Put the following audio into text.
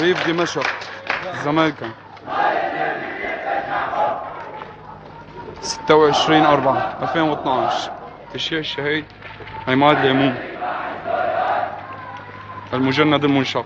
ريف دمشق الزمالكة 26 4 2012 تشييع الشهيد عماد ليمون. المجند المنشق.